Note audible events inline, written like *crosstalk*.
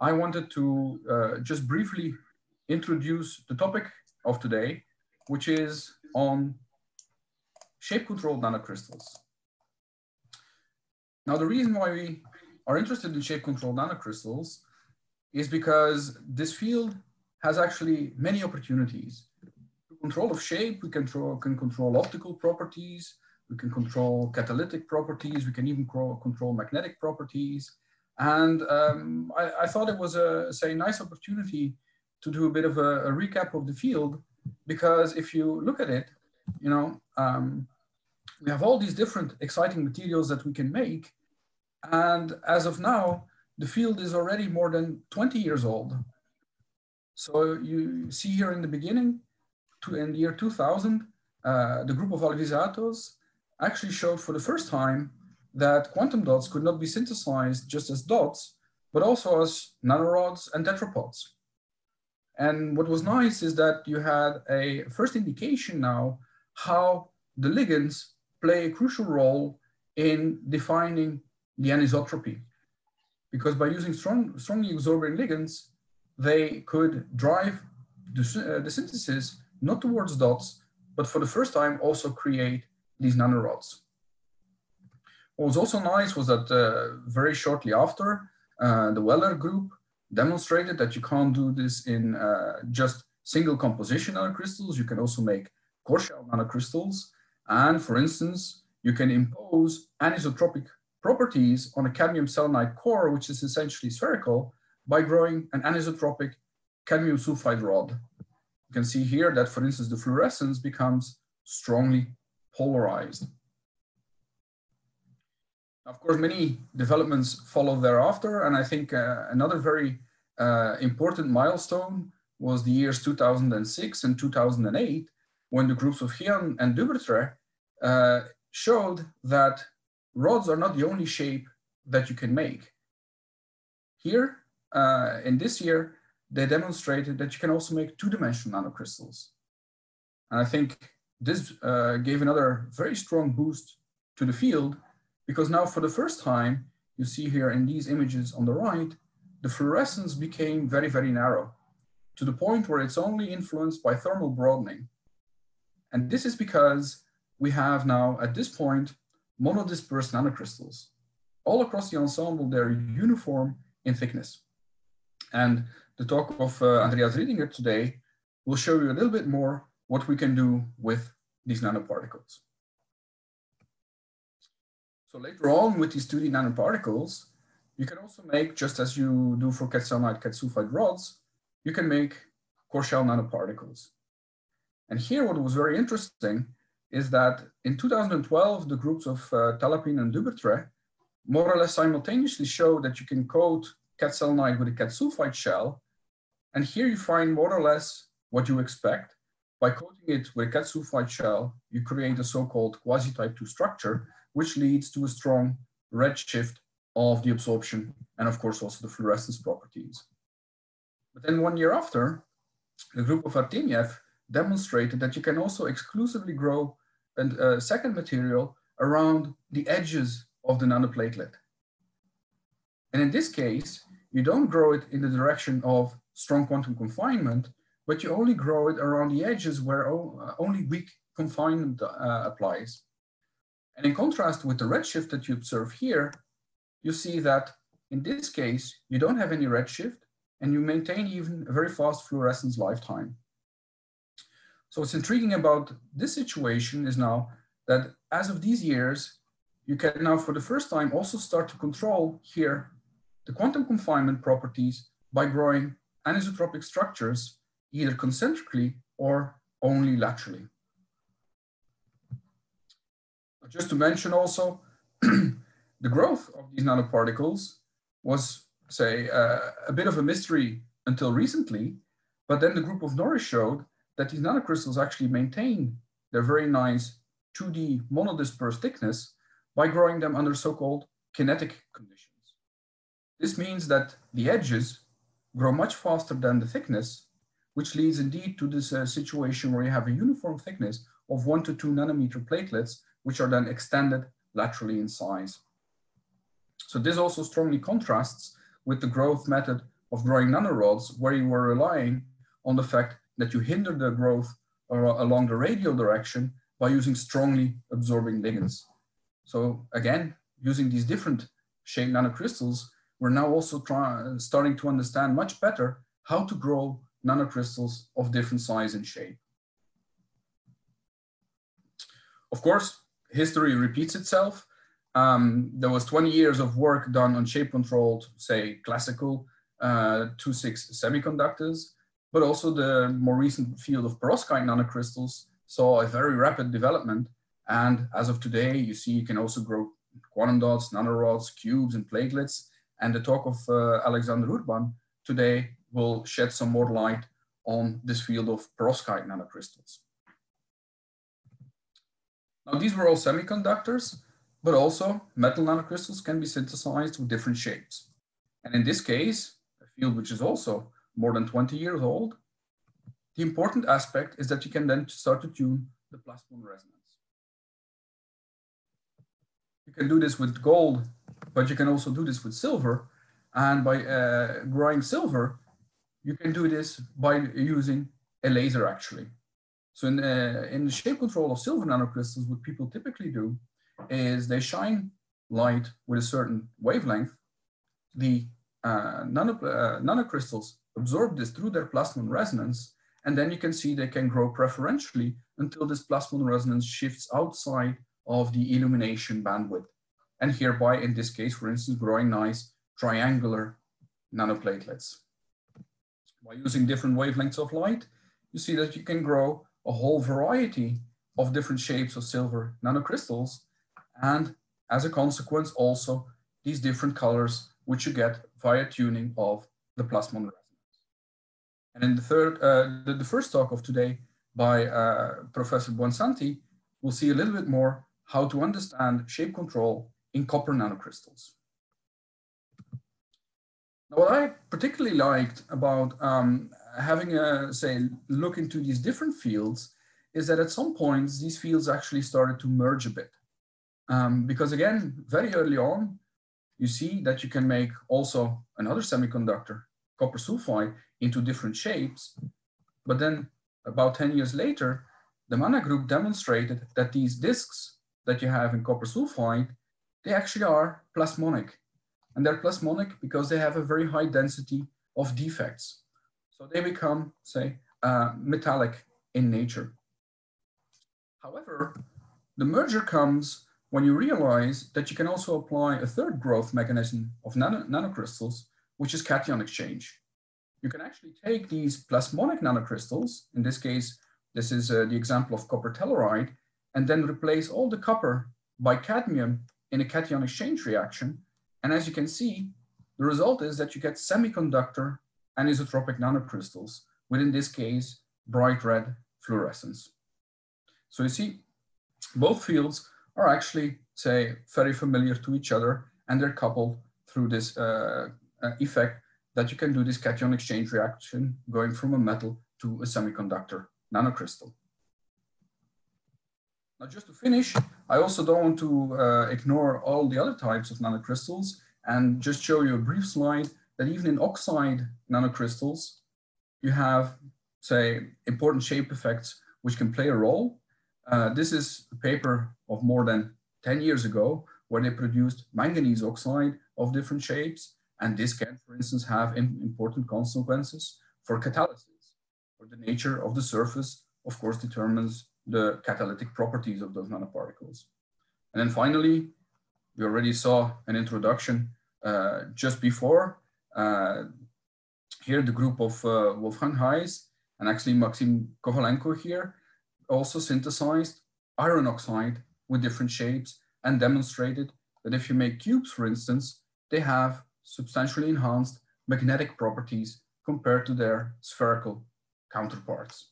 I wanted to uh, just briefly introduce the topic of today, which is on shape-controlled nanocrystals. Now, the reason why we are interested in shape-controlled nanocrystals is because this field has actually many opportunities. Control of shape, we control, can control optical properties, we can control catalytic properties, we can even control magnetic properties. And um, I, I, thought it was a, say, nice opportunity to do a bit of a, a, recap of the field, because if you look at it, you know, um, we have all these different exciting materials that we can make. And as of now, the field is already more than 20 years old. So you see here in the beginning, to, in the year 2000, uh, the group of Alivisatos actually showed for the first time that quantum dots could not be synthesized just as dots, but also as nanorods and tetrapods. And what was nice is that you had a first indication now how the ligands play a crucial role in defining the anisotropy. Because by using strong, strongly adsorbing ligands, they could drive the, uh, the synthesis not towards dots, but for the first time also create these nanorods. What was also nice was that uh, very shortly after, uh, the Weller group demonstrated that you can't do this in uh, just single composition nanocrystals. You can also make core shell nanocrystals. And for instance, you can impose anisotropic properties on a cadmium selenide core, which is essentially spherical, by growing an anisotropic cadmium sulfide rod. You can see here that, for instance, the fluorescence becomes strongly polarized. Of course, many developments follow thereafter, and I think uh, another very uh, important milestone was the years 2006 and 2008, when the groups of Hyeon and Dubertret uh, showed that rods are not the only shape that you can make. Here, uh, in this year, they demonstrated that you can also make two-dimensional nanocrystals. And I think this uh, gave another very strong boost to the field because now for the first time, you see here in these images on the right, the fluorescence became very, very narrow to the point where it's only influenced by thermal broadening. And this is because we have now at this point, monodispersed nanocrystals. All across the ensemble, they're uniform in thickness. And the talk of uh, Andreas Riedinger today will show you a little bit more what we can do with these nanoparticles. So later on with these 2D nanoparticles, you can also make, just as you do for cat selenide rods, you can make core shell nanoparticles. And here what was very interesting is that in 2012, the groups of uh, Talapin and Dubertret more or less simultaneously showed that you can coat cat with a catsulfide shell. And here you find more or less what you expect. By coating it with a catsulfide shell, you create a so-called quasi-type 2 structure, which leads to a strong redshift of the absorption and of course also the fluorescence properties. But then one year after, the group of Artemyev demonstrated that you can also exclusively grow a second material around the edges of the nanoplatelet. And in this case, you don't grow it in the direction of strong quantum confinement, but you only grow it around the edges where uh, only weak confinement uh, applies. And in contrast with the redshift that you observe here, you see that in this case, you don't have any redshift and you maintain even a very fast fluorescence lifetime. So what's intriguing about this situation is now that as of these years, you can now for the first time also start to control here the quantum confinement properties by growing anisotropic structures either concentrically or only laterally. Just to mention also, *clears throat* the growth of these nanoparticles was, say, uh, a bit of a mystery until recently, but then the group of Norris showed that these nanocrystals actually maintain their very nice 2D monodispersed thickness by growing them under so-called kinetic conditions. This means that the edges grow much faster than the thickness, which leads indeed to this uh, situation where you have a uniform thickness of one to two nanometer platelets, which are then extended laterally in size. So this also strongly contrasts with the growth method of growing nanorods where you were relying on the fact that you hinder the growth along the radial direction by using strongly adsorbing ligands. So again, using these different shaped nanocrystals, we're now also starting to understand much better how to grow nanocrystals of different size and shape. Of course, history repeats itself. Um, there was 20 years of work done on shape controlled, say, classical uh, 2-6 semiconductors, but also the more recent field of perovskite nanocrystals saw a very rapid development. And as of today, you see you can also grow quantum dots, nanorods, cubes, and platelets. And the talk of uh, Alexander Urban today will shed some more light on this field of perovskite nanocrystals. Now, these were all semiconductors, but also metal nanocrystals can be synthesized with different shapes. And in this case, a field which is also more than 20 years old, the important aspect is that you can then start to tune the plasmon resonance. You can do this with gold, but you can also do this with silver. And by uh, growing silver, you can do this by using a laser actually. So in, uh, in the shape control of silver nanocrystals, what people typically do is they shine light with a certain wavelength. The uh, nano, uh, nanocrystals absorb this through their plasmon resonance, and then you can see they can grow preferentially until this plasmon resonance shifts outside of the illumination bandwidth. And hereby, in this case, for instance, growing nice triangular nanoplatelets. By using different wavelengths of light, you see that you can grow a whole variety of different shapes of silver nanocrystals. And as a consequence, also these different colors, which you get via tuning of the plasmon resonance. And in the third, uh, the, the, first talk of today by uh, Professor Buonsanti, we'll see a little bit more how to understand shape control in copper nanocrystals. Now, what I particularly liked about um, having a, say, look into these different fields is that at some points, these fields actually started to merge a bit. Um, because again, very early on, you see that you can make also another semiconductor, copper sulfide, into different shapes. But then about 10 years later, the Manna group demonstrated that these disks that you have in copper sulfide, they actually are plasmonic. And they're plasmonic because they have a very high density of defects. So they become, say, uh, metallic in nature. However, the merger comes when you realize that you can also apply a third growth mechanism of nano nanocrystals, which is cation exchange. You can actually take these plasmonic nanocrystals, in this case, this is uh, the example of copper telluride, and then replace all the copper by cadmium in a cation exchange reaction. And as you can see, the result is that you get semiconductor anisotropic nanocrystals, with in this case, bright red fluorescence. So you see, both fields are actually, say, very familiar to each other, and they're coupled through this uh, uh, effect that you can do this cation exchange reaction going from a metal to a semiconductor nanocrystal. Now, just to finish, I also don't want to uh, ignore all the other types of nanocrystals and just show you a brief slide that even in oxide nanocrystals, you have, say, important shape effects which can play a role. Uh, this is a paper of more than 10 years ago where they produced manganese oxide of different shapes. And this can, for instance, have important consequences for catalysis, or the nature of the surface, of course, determines the catalytic properties of those nanoparticles. And then finally, we already saw an introduction uh, just before here the group of uh, Wolfgang Heiss and actually Maxim Kovalenko here also synthesized iron oxide with different shapes and demonstrated that if you make cubes, for instance, they have substantially enhanced magnetic properties compared to their spherical counterparts.